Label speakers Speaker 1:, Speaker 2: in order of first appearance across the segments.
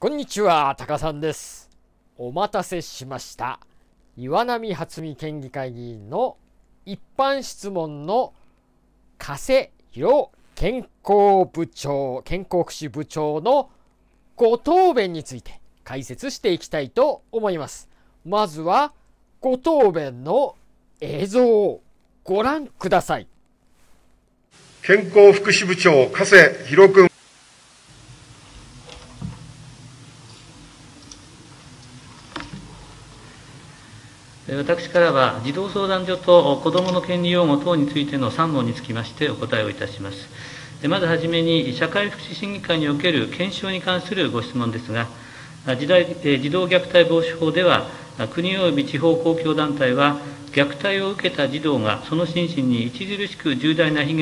Speaker 1: こんにちは、タカさんです。お待たせしました。岩波初見県議会議員の一般質問の加瀬博健康部長、健康福祉部長のご答弁について解説していきたいと思います。まずはご答弁の映像をご覧ください。
Speaker 2: 健康福祉部長、加瀬博君。
Speaker 3: 私からは、児童相談所と子どもの権利擁護等についての3問につきましてお答えをいたします。まずはじめに、社会福祉審議会における検証に関するご質問ですが時代、児童虐待防止法では、国及び地方公共団体は、虐待を受けた児童がその心身に著しく重大な被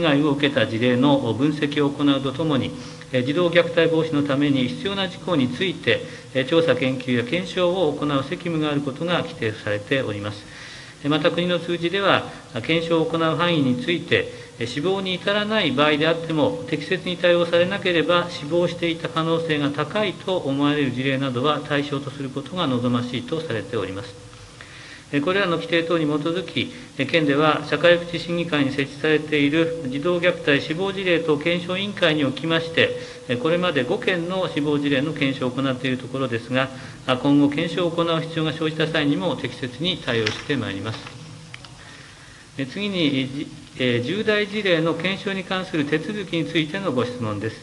Speaker 3: 害を受けた事例の分析を行うとともに、児童虐待防止のために必要な事項について、調査研究や検証を行う責務があることが規定されております。また国の数字では、検証を行う範囲について、死亡に至らない場合であっても、適切に対応されなければ死亡していた可能性が高いと思われる事例などは対象とすることが望ましいとされております。これらの規定等に基づき、県では社会福祉審議会に設置されている児童虐待死亡事例等検証委員会におきまして、これまで5件の死亡事例の検証を行っているところですが、今後、検証を行う必要が生じた際にも適切に対応してまいります。次に、重大事例の検証に関する手続きについてのご質問です。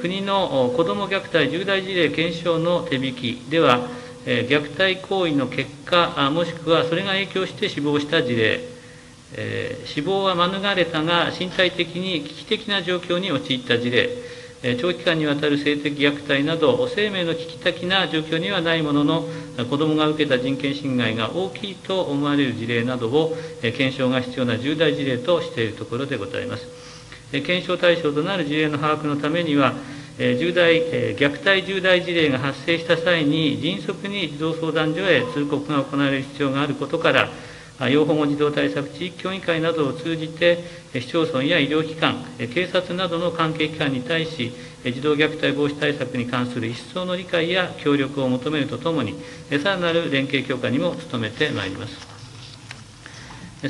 Speaker 3: 国の子ども虐待重大事例検証の手引きでは、虐待行為の結果、もしくはそれが影響して死亡した事例、死亡は免れたが身体的に危機的な状況に陥った事例、長期間にわたる性的虐待など、生命の危機的な状況にはないものの、子どもが受けた人権侵害が大きいと思われる事例などを、検証が必要な重大事例としているところでございます。検証対象となる事例の把握のためには、重大、虐待重大事例が発生した際に、迅速に児童相談所へ通告が行われる必要があることから、要保護児童対策地域協議会などを通じて、市町村や医療機関、警察などの関係機関に対し、児童虐待防止対策に関する一層の理解や協力を求めるとともに、さらなる連携強化にも努めてまいります。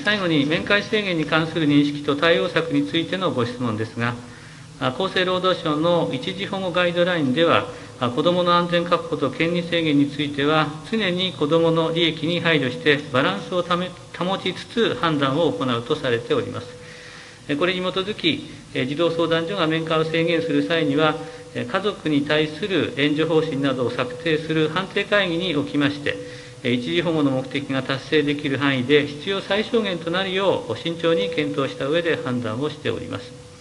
Speaker 3: 最後に、面会制限に関する認識と対応策についてのご質問ですが、厚生労働省の一時保護ガイドラインでは、子どもの安全確保と権利制限については、常に子どもの利益に配慮して、バランスを保ちつつ判断を行うとされております。これに基づき、児童相談所が面会を制限する際には、家族に対する援助方針などを策定する判定会議におきまして、一時保護の目的が達成できる範囲で必要最小限となるよう慎重に検討した上で判断をしております。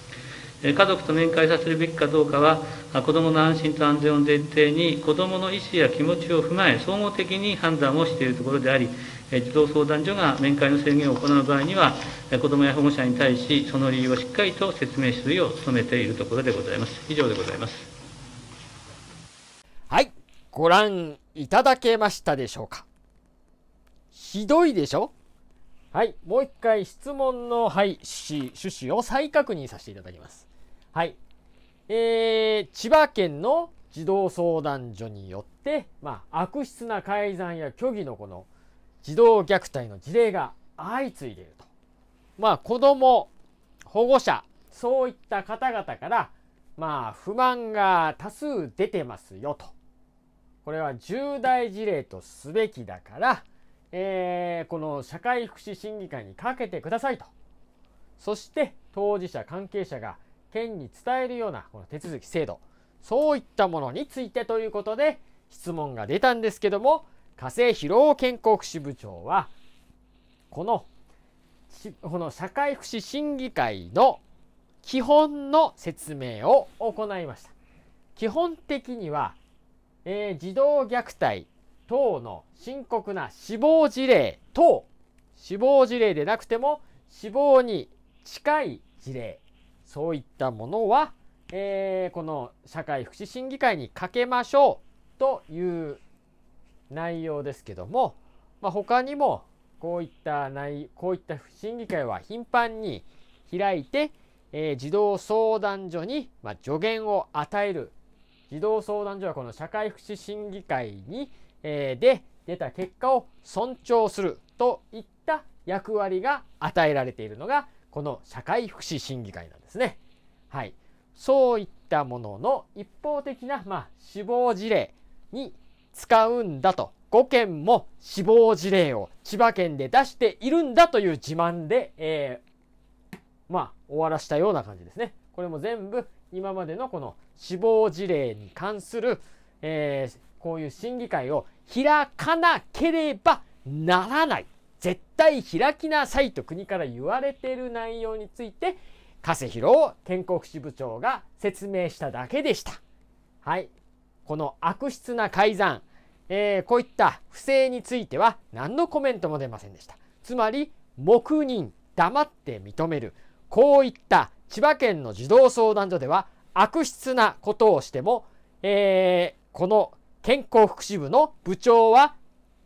Speaker 3: 家族と面会させるべきかどうかは、子どもの安心と安全を前提に、子どもの意思や気持ちを踏まえ、総合的に判断をしているところであり、児童相談所が面会の制限を行う場合には、子どもや保護者に対し、その理由をしっかりと説明するよう努めているところでございます。以上でございます。
Speaker 1: はい、ご覧いただけましたでしょうか？ひどいでしょ？はい、もう一回質問の、はい、趣旨を再確認させていただきます。はい。えー、千葉県の児童相談所によって、まあ、悪質な改ざんや虚偽のこの児童虐待の事例が相次いでいると。まあ、子供、保護者、そういった方々から、まあ、不満が多数出てますよと。これは重大事例とすべきだから、えー、この社会福祉審議会にかけてくださいと。そして当事者関係者が県に伝えるようなこの手続き制度そういったものについてということで質問が出たんですけども加瀬広健康福祉部長はこのこの社会福祉審議会の基本の説明を行いました。基本的には、えー、児童虐待等の深刻な死亡事例等死亡事例でなくても死亡に近い事例そういったものは、えー、この社会福祉審議会にかけましょうという内容ですけども、まあ、他にもこういった内こういった審議会は頻繁に開いて、えー、児童相談所に、まあ、助言を与える。児童相談所はこの社会福祉審議会に、えー、で出た結果を尊重するといった役割が与えられているのがこの社会福祉審議会なんですね。はい、そういったものの一方的な、まあ、死亡事例に使うんだと5件も死亡事例を千葉県で出しているんだという自慢で、えー、まあ終わらしたような感じですね。これも全部今までのこの死亡事例に関する、えー、こういう審議会を開かなければならない絶対開きなさいと国から言われている内容について加瀬弘健康福祉部長が説明しただけでした。はい。この悪質な改ざん、えー、こういった不正については何のコメントも出ませんでした。つまり、黙認、黙って認める。こういった千葉県の児童相談所では悪質なことをしても、えー、この健康福祉部の部長は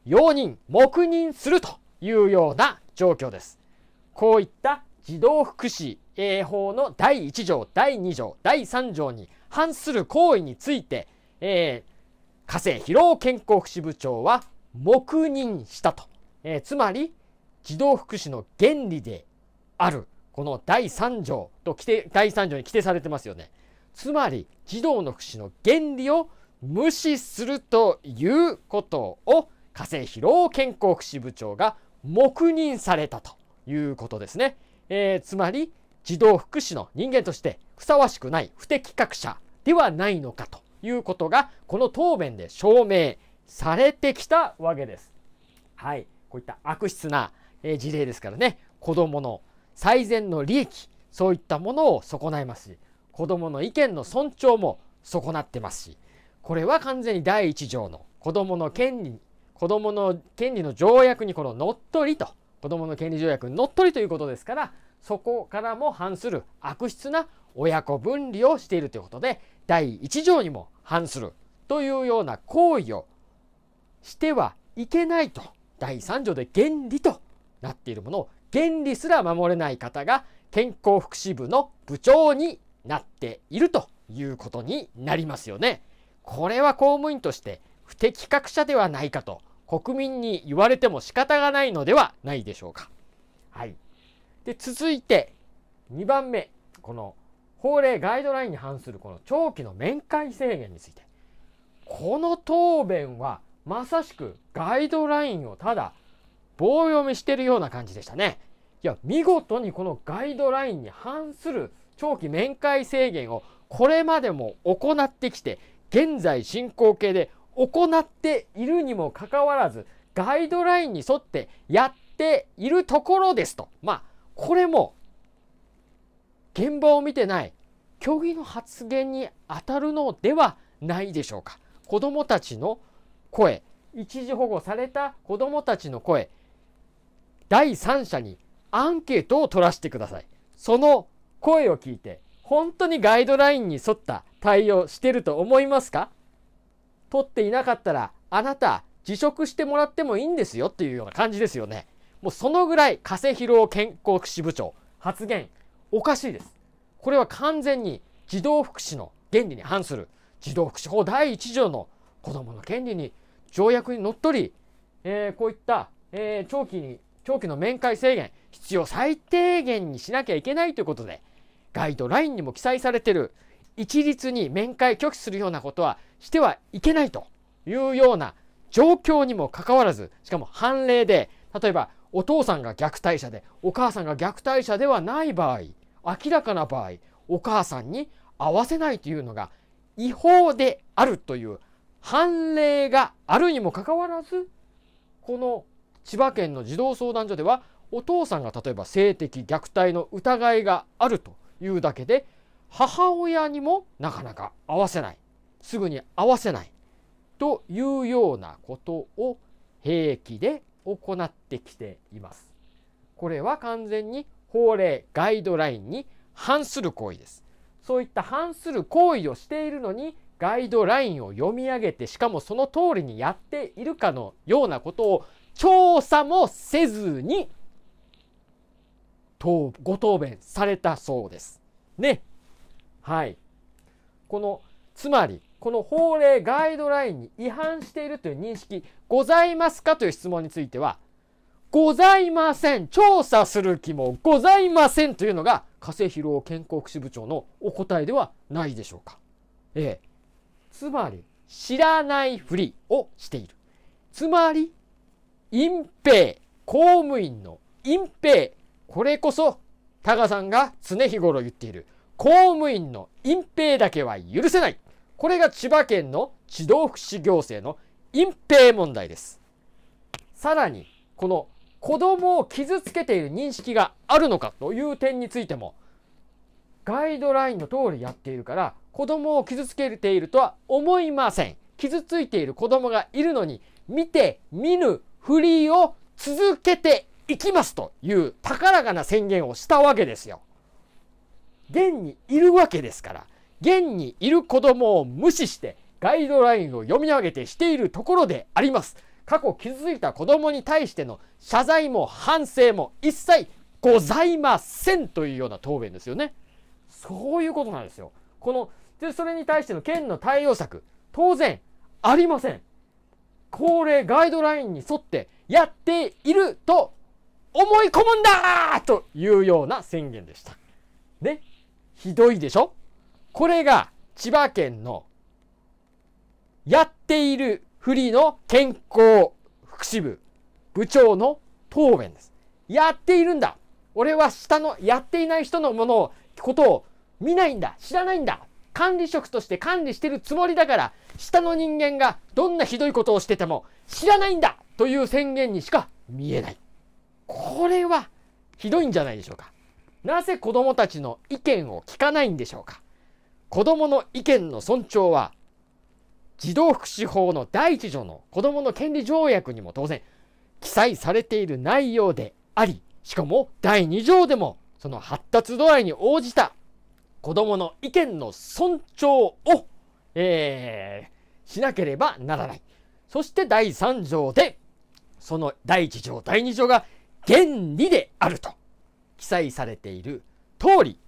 Speaker 1: 容認、黙認するというような状況です。こういった児童福祉法の第1条、第2条、第3条に反する行為について、えー、加瀬広健康福祉部長は黙認したと。えー、つまり、児童福祉の原理である、この第3条と規定、第3条に規定されてますよね。つまり、児童の福祉の原理を無視するということを、加瀬広健康福祉部長が黙認されたということですね。えー、つまり児童福祉の人間としてふさわしくない不適格者ではないのかということがこの答弁で証明されてきたわけです。はい、こういった悪質な、え事例ですからね子どもの最善の利益そういったものを損ないますし子どもの意見の尊重も損なってますしこれは完全に第1条の子どもの権利子どもの権利の条約にこの乗っ取りと子どもの権利条約に乗っ取りということですからそこからも反する悪質な親子分離をしているということで第1条にも反するというような行為をしてはいけないと第3条で原理となっているものを原理すら守れない方が健康福祉部の部長になっているということになりますよね。これは公務員として不適格者ではないかと国民に言われても仕方がないのではないでしょうか。はい。で、続いて2番目、この法令ガイドラインに反するこの長期の面会制限について。この答弁はまさしくガイドラインをただ棒読みしてるような感じでしたね。いや、見事にこのガイドラインに反する長期面会制限をこれまでも行ってきて、現在進行形で行っているにもかかわらずガイドラインに沿ってやっているところですと。まあこれも現場を見てない虚偽の発言に当たるのではないでしょうか。子どもたちの声一時保護された子どもたちの声第三者にアンケートを取らせてください。その声を聞いて本当にガイドラインに沿った対応してると思いますか？取っていなかったらあなた辞職してもらってもいいんですよっていうような感じですよね。もうそのぐらい加瀬博健康福祉部長発言おかしいです。これは完全に児童福祉の原理に反する児童福祉法第1条の子どもの権利に条約にのっとり、えー、こういった、えー、長期に長期の面会制限必要最低限にしなきゃいけないということでガイドラインにも記載されてる一律に面会拒否するようなことはしてはいけないというような状況にもかかわらずしかも判例で例えばお父さんが虐待者でお母さんが虐待者ではない場合明らかな場合お母さんに会わせないというのが違法であるという判例があるにもかかわらずこの千葉県の児童相談所ではお父さんが例えば性的虐待の疑いがあるというだけで母親にもなかなか合わせないすぐに合わせないというようなことを平気で行ってきています。これは完全に法令ガイドラインに反する行為です。そういった反する行為をしているのにガイドラインを読み上げてしかもその通りにやっているかのようなことを調査もせずにご答弁されたそうです。ね。はい。このつまりこの法令ガイドラインに違反しているという認識ございますかという質問についてはございません調査する気もございませんというのが加瀬博健康福祉部長のお答えではないでしょうか。ええ、つまり知らないふりをしている。つまり隠蔽公務員の隠蔽これこそ多賀さんが常日頃言っている公務員の隠蔽だけは許せない。これが千葉県の児童福祉行政の隠蔽問題です。さらにこの子供を傷つけている認識があるのかという点についてもガイドラインの通りやっているから子供を傷つけているとは思いません。傷ついている子供がいるのに見て見ぬふりを続けていきますという高らかな宣言をしたわけですよ。現にいるわけですから、現にいる子供を無視してガイドラインを読み上げてしているところであります。過去傷ついた子供に対しての謝罪も反省も一切ございませんというような答弁ですよね。そういうことなんですよ。この、でそれに対しての県の対応策、当然ありません。法令ガイドラインに沿ってやっていると思い込むんだというような宣言でした。ねひどいでしょ？これが千葉県のやっているふりの健康福祉部部長の答弁です。やっているんだ。俺は下のやっていない人のものを、ことを見ないんだ。知らないんだ。管理職として管理してるつもりだから、下の人間がどんなひどいことをしてても知らないんだという宣言にしか見えない。これはひどいんじゃないでしょうか。なぜ子供たちの意見を聞かないんでしょうか？子供の意見の尊重は児童福祉法の第一条の子供の権利条約にも当然記載されている内容であり、しかも第2条でもその発達度合いに応じた子供の意見の尊重を、えー、しなければならない。そして第3条で、その第1条、第2条が原理であると記載されている通り、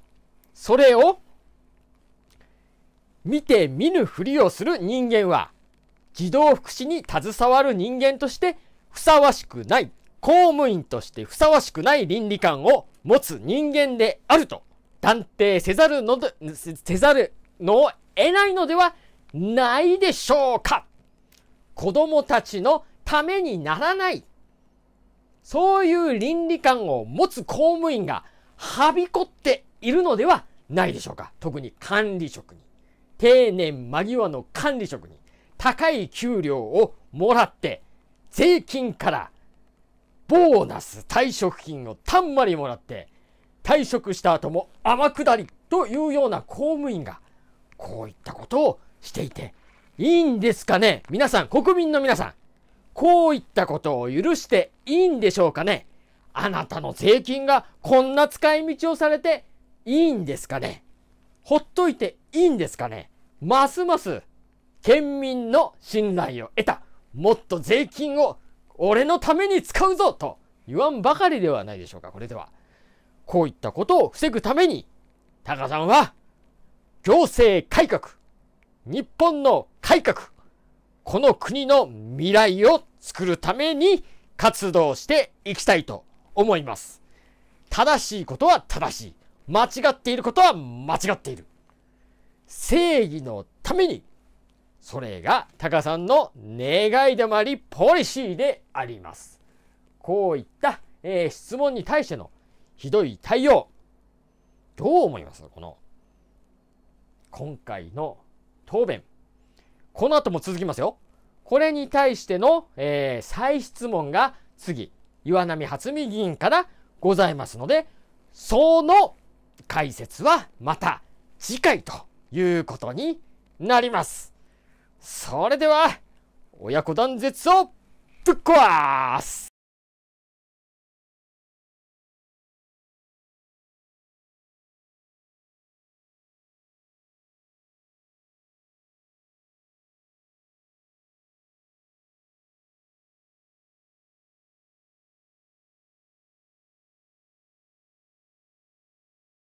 Speaker 1: それを見て見ぬふりをする人間は、児童福祉に携わる人間としてふさわしくない、公務員としてふさわしくない倫理観を持つ人間であると断定せざるの、せざるのを得ないのではないでしょうか。子供たちのためにならない。そういう倫理観を持つ公務員がはびこっているのではないでしょうか。特に管理職に。定年間際の管理職に高い給料をもらって、税金からボーナス退職金をたんまりもらって、退職した後も天下りというような公務員がこういったことをしていていいんですかね皆さん、国民の皆さん、こういったことを許していいんでしょうかね？あなたの税金がこんな使い道をされていいんですかね？ほっといていいんですかね？ますます県民の信頼を得た。もっと税金を俺のために使うぞと言わんばかりではないでしょうか、これでは。こういったことを防ぐために、タカさんは、行政改革、日本の改革、この国の未来を作るために活動していきたいと思います。正しいことは正しい。間違っていることは間違っている。正義のために、それがタカさんの願いでもあり、ポリシーであります。こういった、えー、質問に対してのひどい対応。どう思います？この、今回の答弁。この後も続きますよ。これに対しての、えー、再質問が次、岩波初美議員からございますので、その解説はまた次回ということになります。それでは、親子断絶をぶっ壊す